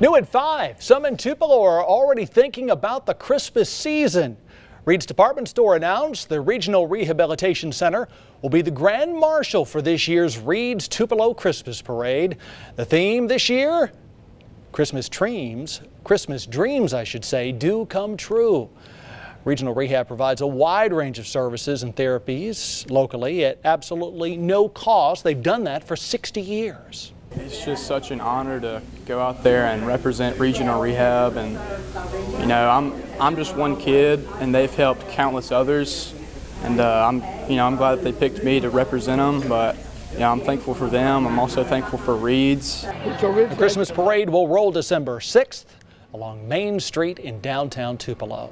New at 5, some in Tupelo are already thinking about the Christmas season. Reed's Department Store announced the Regional Rehabilitation Center will be the grand marshal for this year's Reed's Tupelo Christmas Parade. The theme this year, Christmas dreams, Christmas dreams I should say, do come true. Regional Rehab provides a wide range of services and therapies locally at absolutely no cost. They've done that for 60 years. It's just such an honor to go out there and represent regional rehab and you know I'm I'm just one kid and they've helped countless others and uh, I'm you know I'm glad that they picked me to represent them but you know, I'm thankful for them. I'm also thankful for Reed's. The Christmas parade will roll December 6th along Main Street in downtown Tupelo.